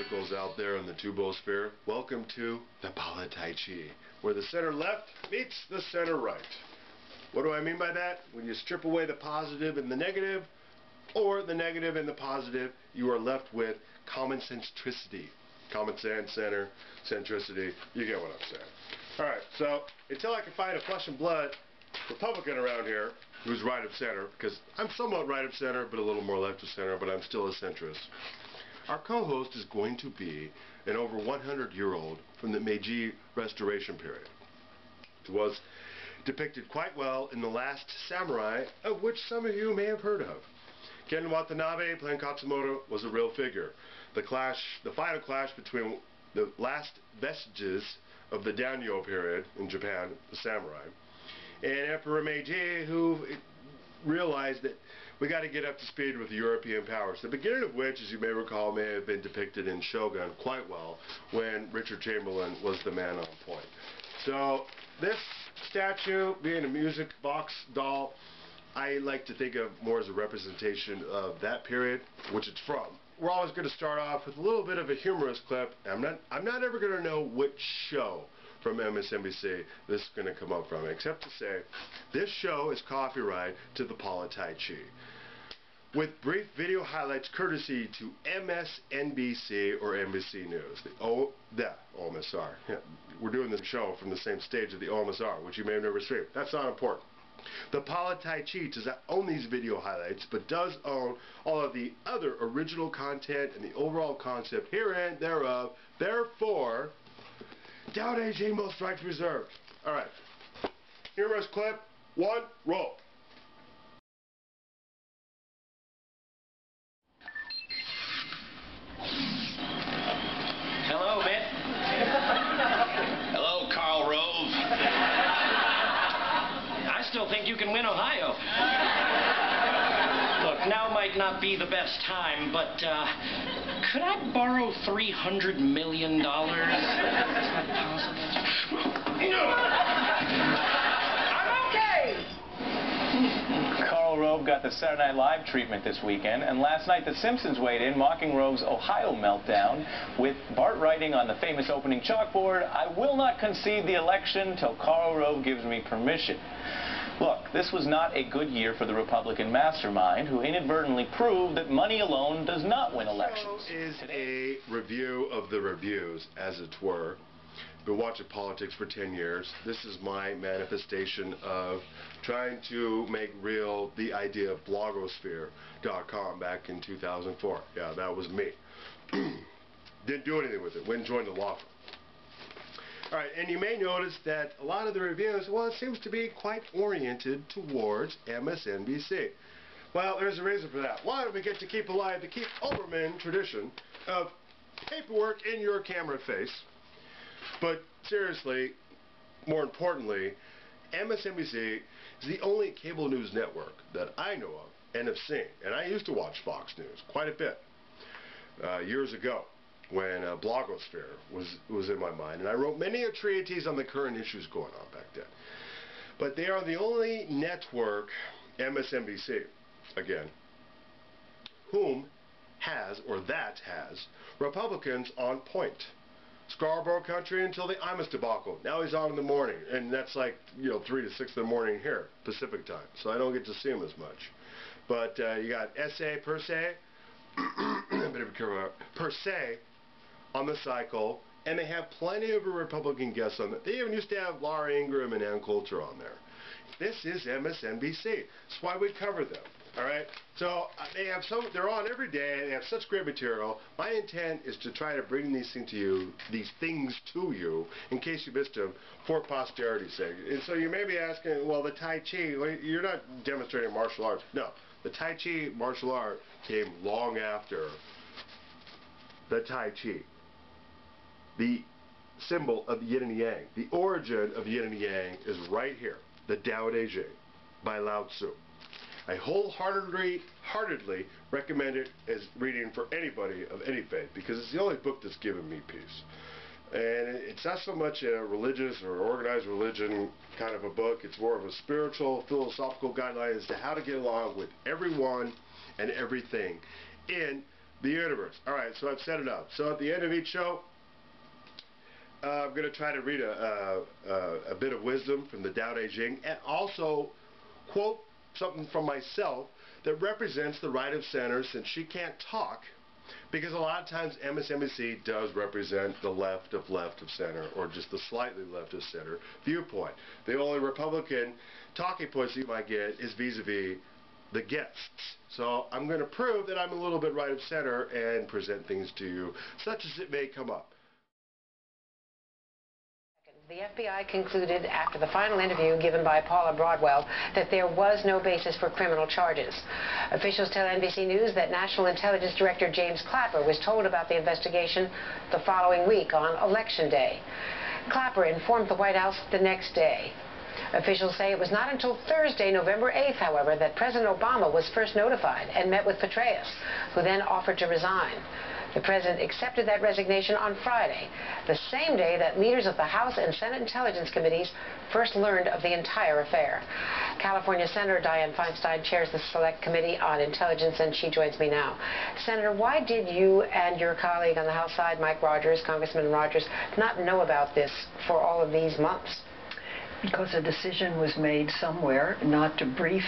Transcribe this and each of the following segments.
politicals out there in the Tubo sphere. Welcome to the Polit'ai Chi, where the center left meets the center right. What do I mean by that? When you strip away the positive and the negative, or the negative and the positive, you are left with common centricity. Common sense, center, centricity. You get what I'm saying. Alright, so until I can find a flesh and blood Republican around here who's right of center, because I'm somewhat right of center, but a little more left of center, but I'm still a centrist. Our co-host is going to be an over 100-year-old from the Meiji Restoration period. It was depicted quite well in The Last Samurai, of which some of you may have heard of. Ken Watanabe playing Katsumoto was a real figure. The clash, the final clash between the last vestiges of the daimyo period in Japan, the samurai, and Emperor Meiji, who realized that we got to get up to speed with the European powers. The beginning of which, as you may recall, may have been depicted in Shogun quite well when Richard Chamberlain was the man on point. So this statue, being a music box doll, I like to think of more as a representation of that period, which it's from. We're always going to start off with a little bit of a humorous clip. I'm not, I'm not ever going to know which show from MSNBC this is going to come up from, except to say this show is copyright to the Polit'ai Chi. With brief video highlights courtesy to MSNBC or NBC News. The O, the OMSR. Yeah, we're doing this show from the same stage of the OMSR, which you may have never seen. That's not important. The Polit'ai Chi does not own these video highlights, but does own all of the other original content and the overall concept herein thereof. Therefore, Down AJ most rights reserved. Alright. Humorous clip. One, roll. Might not be the best time, but uh, could I borrow $300 million? Is that possible? Okay. Karl Rove got the Saturday Night Live treatment this weekend, and last night The Simpsons weighed in, mocking Rove's Ohio meltdown, with Bart writing on the famous opening chalkboard, I will not concede the election till Karl Rove gives me permission. Look, this was not a good year for the Republican mastermind, who inadvertently proved that money alone does not win elections. is a review of the reviews, as it were. Been watching politics for 10 years. This is my manifestation of trying to make real the idea of blogosphere.com back in 2004. Yeah, that was me. Didn't do anything with it. Went and joined the law firm. Alright, and you may notice that a lot of the reviews, well, it seems to be quite oriented towards MSNBC. Well, there's a reason for that. One, we get to keep alive the Keith Olbermann tradition of paperwork in your camera face. But seriously, more importantly, MSNBC is the only cable news network that I know of and have seen. And I used to watch Fox News quite a bit uh, years ago when uh, blogosphere was was in my mind, and I wrote many a treatise on the current issues going on back then. But they are the only network, MSNBC, again, whom has or that has Republicans on point. Scarborough country until the Imus debacle. Now he's on in the morning, and that's like you know three to six in the morning here, Pacific time. So I don't get to see him as much. But uh, you got SA per se, better be careful. Per se on the cycle, and they have plenty of Republican guests on it. They even used to have Laura Ingraham and Ann Coulter on there. This is MSNBC. That's why we cover them. All right. So uh, they have so They're on every day. And they have such great material. My intent is to try to bring these things to you, these things to you, in case you missed them, for posterity's sake. And so you may be asking, well, the Tai Chi. You're not demonstrating martial arts. No, the Tai Chi martial art came long after the Tai Chi the symbol of yin and yang. The origin of yin and yang is right here, the Tao Te Ching by Lao Tzu. I wholeheartedly heartedly recommend it as reading for anybody of any faith because it's the only book that's given me peace. And it's not so much a religious or organized religion kind of a book. It's more of a spiritual, philosophical guideline as to how to get along with everyone and everything in The universe. All right, so I've set it up. So at the end of each show, uh, I'm going to try to read a, a, a, a bit of wisdom from the Tao Te Ching and also quote something from myself that represents the right of center since she can't talk because a lot of times MSNBC does represent the left of left of center or just the slightly left of center viewpoint. The only Republican talking points you might get is vis-a-vis the guests. So I'm going to prove that I'm a little bit right of center and present things to you such as it may come up. The FBI concluded after the final interview given by Paula Broadwell that there was no basis for criminal charges. Officials tell NBC News that National Intelligence Director James Clapper was told about the investigation the following week on Election Day. Clapper informed the White House the next day. Officials say it was not until Thursday, November 8th, however, that President Obama was first notified and met with Petraeus, who then offered to resign. The president accepted that resignation on Friday, the same day that leaders of the House and Senate Intelligence Committees first learned of the entire affair. California Senator Dianne Feinstein chairs the Select Committee on Intelligence, and she joins me now. Senator, why did you and your colleague on the House side, Mike Rogers, Congressman Rogers, not know about this for all of these months? Because a decision was made somewhere not to brief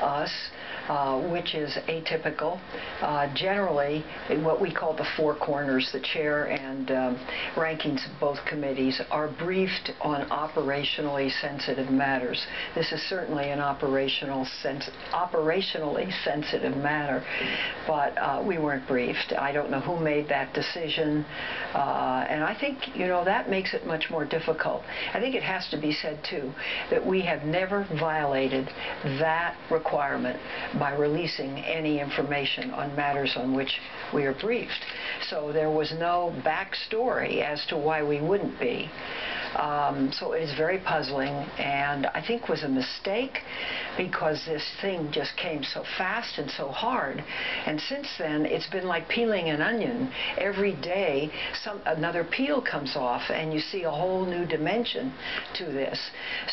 us uh, which is atypical. Uh, generally, what we call the four corners, the chair and um, rankings of both committees, are briefed on operationally sensitive matters. This is certainly an operational sens operationally sensitive matter, but uh, we weren't briefed. I don't know who made that decision, uh, and I think you know that makes it much more difficult. I think it has to be said too that we have never violated that requirement by releasing any information on matters on which we are briefed. So there was no backstory as to why we wouldn't be. Um, so it is very puzzling and I think was a mistake because this thing just came so fast and so hard. And since then, it's been like peeling an onion. Every day, some another peel comes off and you see a whole new dimension to this.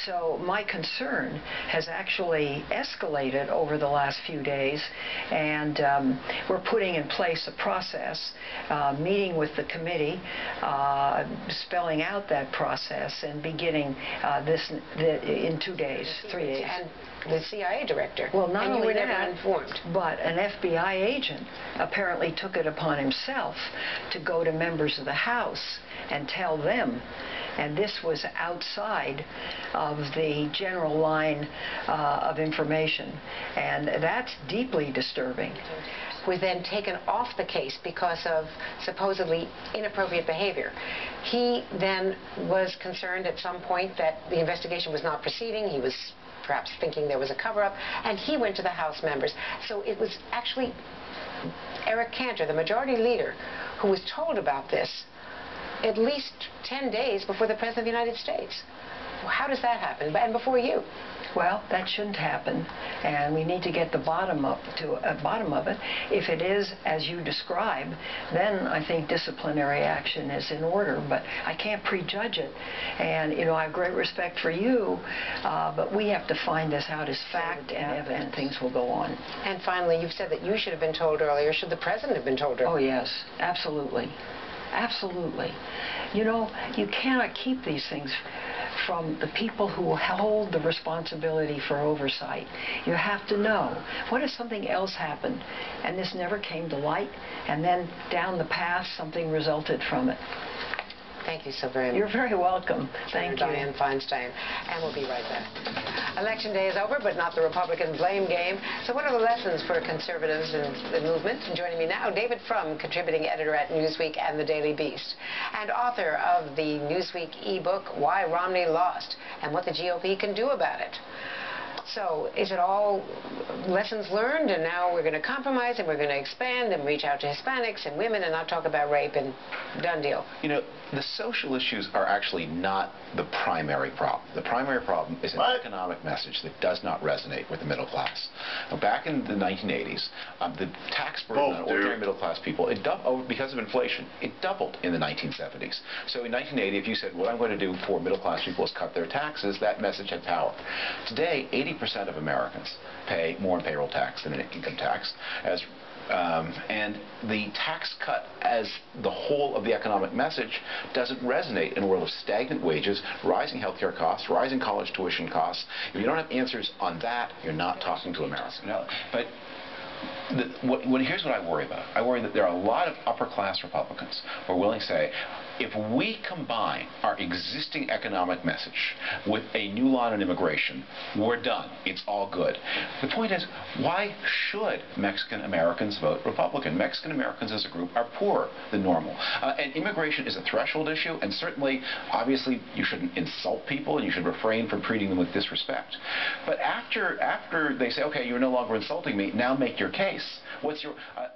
So my concern has actually escalated over the last few days and um, we're putting in place a process, uh, meeting with the committee, uh, spelling out that process process and beginning uh, this the, in two days, three days. And the CIA director. Well, not and only you were that, never informed. but an FBI agent apparently took it upon himself to go to members of the House and tell them and this was outside of the general line uh, of information. And that's deeply disturbing was then taken off the case because of supposedly inappropriate behavior. He then was concerned at some point that the investigation was not proceeding. He was perhaps thinking there was a cover-up, and he went to the House members. So it was actually Eric Cantor, the majority leader, who was told about this at least 10 days before the President of the United States. How does that happen? And before you? Well, that shouldn't happen, and we need to get the bottom up to a uh, bottom of it. If it is as you describe, then I think disciplinary action is in order. But I can't prejudge it, and you know I have great respect for you, uh, but we have to find this out as fact, and, and things will go on. And finally, you've said that you should have been told earlier. Should the president have been told earlier? Oh yes, absolutely. Absolutely. You know, you cannot keep these things from the people who hold the responsibility for oversight. You have to know, what if something else happened and this never came to light and then down the path something resulted from it? Thank you so very much. You're very welcome. Thank Senator you. Dianne Feinstein. And we'll be right back. Election day is over, but not the Republican blame game. So what are the lessons for conservatives in the movement? Joining me now, David Frum, contributing editor at Newsweek and The Daily Beast, and author of the Newsweek ebook, Why Romney Lost, and What the GOP Can Do About It. So is it all lessons learned and now we're going to compromise and we're going to expand and reach out to Hispanics and women and not talk about rape and done deal? You know, the social issues are actually not the primary problem. The primary problem is an what? economic message that does not resonate with the middle class. Now, back in the 1980s, um, the tax burden oh, on ordinary middle class people, it oh, because of inflation, it doubled in the 1970s. So in 1980, if you said, what I'm going to do for middle class people is cut their taxes, that message had power. Today, 80% of Americans pay more in payroll tax than in income tax, as Um, and the tax cut as the whole of the economic message doesn't resonate in a world of stagnant wages, rising healthcare costs, rising college tuition costs. If you don't have answers on that, you're not talking to Americans. No, but the, what, what, here's what I worry about. I worry that there are a lot of upper class Republicans who are willing to say, if we combine our existing economic message with a new line on immigration, we're done. It's all good. The point is, why should Mexican Americans vote Republican? Mexican Americans as a group are poorer than normal. Uh, and immigration is a threshold issue, and certainly, obviously, you shouldn't insult people and you should refrain from treating them with disrespect. But after, after they say, okay, you're no longer insulting me, now make your case. What's your... Uh,